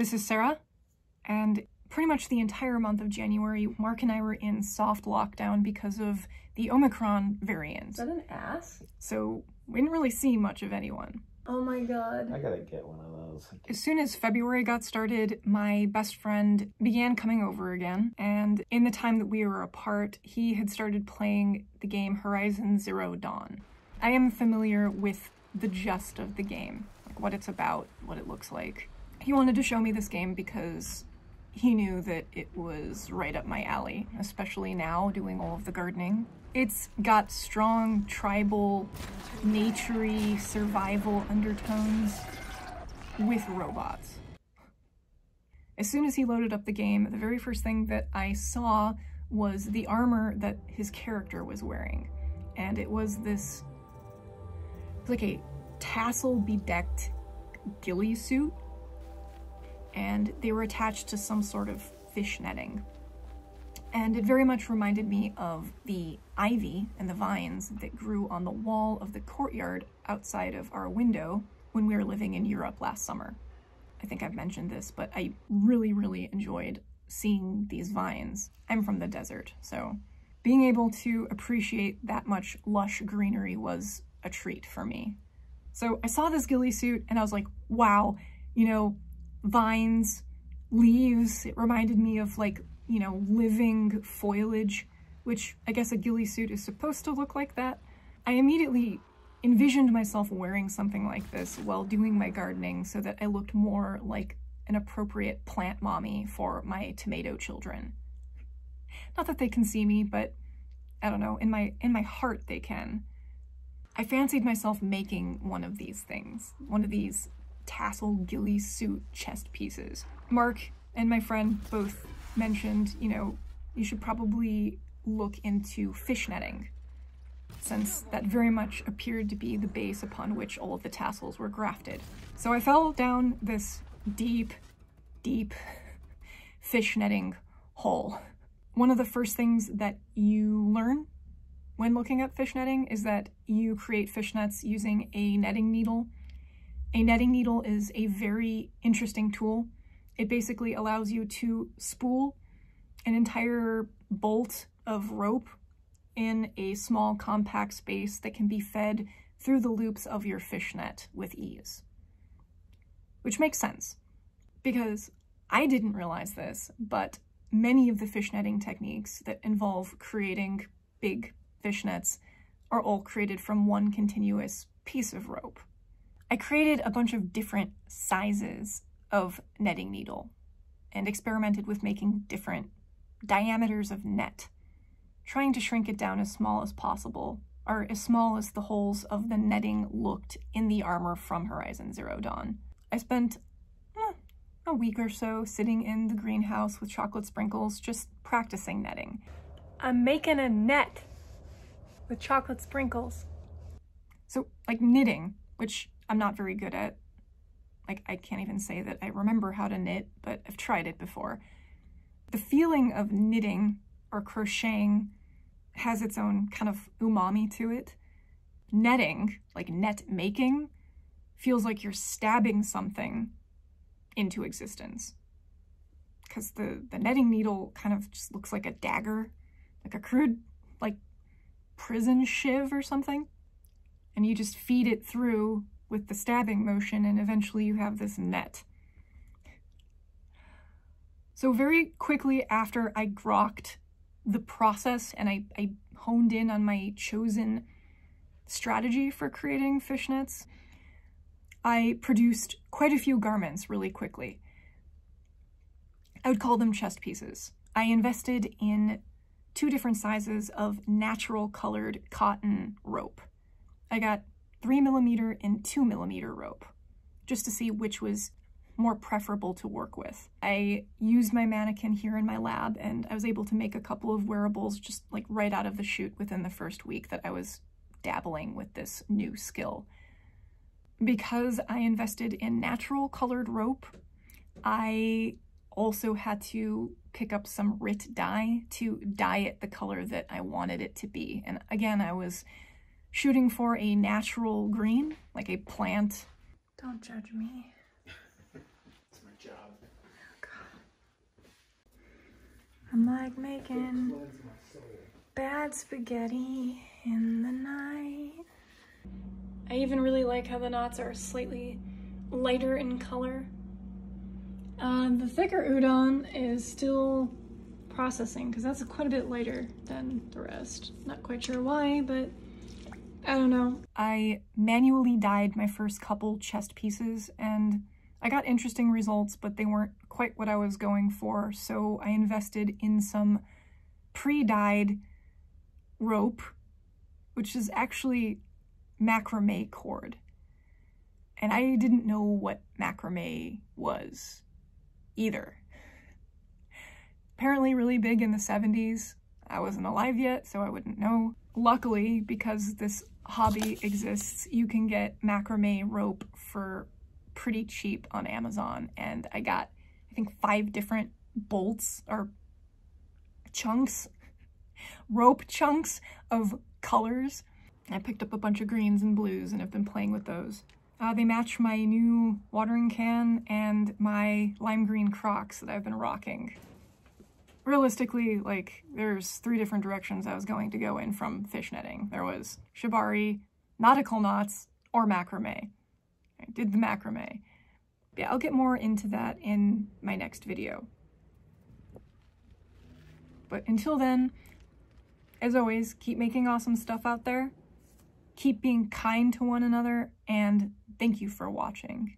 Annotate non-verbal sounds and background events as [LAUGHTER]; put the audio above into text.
This is Sarah, and pretty much the entire month of January, Mark and I were in soft lockdown because of the Omicron variant. Is that an ass? So we didn't really see much of anyone. Oh my god. I gotta get one of those. As soon as February got started, my best friend began coming over again, and in the time that we were apart, he had started playing the game Horizon Zero Dawn. I am familiar with the gist of the game, like what it's about, what it looks like. He wanted to show me this game because he knew that it was right up my alley, especially now doing all of the gardening. It's got strong tribal, naturey survival undertones with robots. As soon as he loaded up the game, the very first thing that I saw was the armor that his character was wearing. And it was this, like a tassel bedecked ghillie suit and they were attached to some sort of fish netting. And it very much reminded me of the ivy and the vines that grew on the wall of the courtyard outside of our window when we were living in Europe last summer. I think I've mentioned this, but I really, really enjoyed seeing these vines. I'm from the desert, so being able to appreciate that much lush greenery was a treat for me. So I saw this ghillie suit and I was like, wow, you know, vines, leaves. It reminded me of like, you know, living foliage, which I guess a ghillie suit is supposed to look like that. I immediately envisioned myself wearing something like this while doing my gardening so that I looked more like an appropriate plant mommy for my tomato children. Not that they can see me, but I don't know, in my in my heart they can. I fancied myself making one of these things, one of these tassel ghillie suit chest pieces. Mark and my friend both mentioned, you know, you should probably look into fish netting, since that very much appeared to be the base upon which all of the tassels were grafted. So I fell down this deep, deep [LAUGHS] fish netting hole. One of the first things that you learn when looking at fish netting is that you create fish nets using a netting needle a netting needle is a very interesting tool. It basically allows you to spool an entire bolt of rope in a small compact space that can be fed through the loops of your fish net with ease. Which makes sense, because I didn't realize this, but many of the fish netting techniques that involve creating big fish nets are all created from one continuous piece of rope. I created a bunch of different sizes of netting needle and experimented with making different diameters of net, trying to shrink it down as small as possible, or as small as the holes of the netting looked in the armor from Horizon Zero Dawn. I spent eh, a week or so sitting in the greenhouse with chocolate sprinkles, just practicing netting. I'm making a net with chocolate sprinkles. So, like knitting, which I'm not very good at. Like, I can't even say that I remember how to knit, but I've tried it before. The feeling of knitting or crocheting has its own kind of umami to it. Netting, like net making, feels like you're stabbing something into existence. Because the, the netting needle kind of just looks like a dagger, like a crude, like, prison shiv or something. And you just feed it through with the stabbing motion and eventually you have this net. So very quickly after I grokked the process and I, I honed in on my chosen strategy for creating fishnets, I produced quite a few garments really quickly. I would call them chest pieces. I invested in two different sizes of natural colored cotton rope. I got three millimeter and two millimeter rope, just to see which was more preferable to work with. I used my mannequin here in my lab and I was able to make a couple of wearables just like right out of the chute within the first week that I was dabbling with this new skill. Because I invested in natural colored rope, I also had to pick up some RIT dye to dye it the color that I wanted it to be. And again, I was shooting for a natural green, like a plant. Don't judge me. it's my job. Oh, god. I'm like making bad spaghetti in the night. I even really like how the knots are slightly lighter in color. Uh, the thicker udon is still processing because that's quite a bit lighter than the rest. Not quite sure why, but I don't know. I manually dyed my first couple chest pieces and I got interesting results, but they weren't quite what I was going for, so I invested in some pre-dyed rope, which is actually macrame cord. And I didn't know what macrame was either. Apparently really big in the 70s. I wasn't alive yet, so I wouldn't know. Luckily, because this hobby exists, you can get macrame rope for pretty cheap on Amazon. And I got, I think, five different bolts or chunks, [LAUGHS] rope chunks of colors. I picked up a bunch of greens and blues and have been playing with those. Uh, they match my new watering can and my lime green Crocs that I've been rocking. Realistically, like, there's three different directions I was going to go in from fishnetting. There was shibari, nautical knots, or macrame. I did the macrame. Yeah, I'll get more into that in my next video. But until then, as always, keep making awesome stuff out there, keep being kind to one another, and thank you for watching.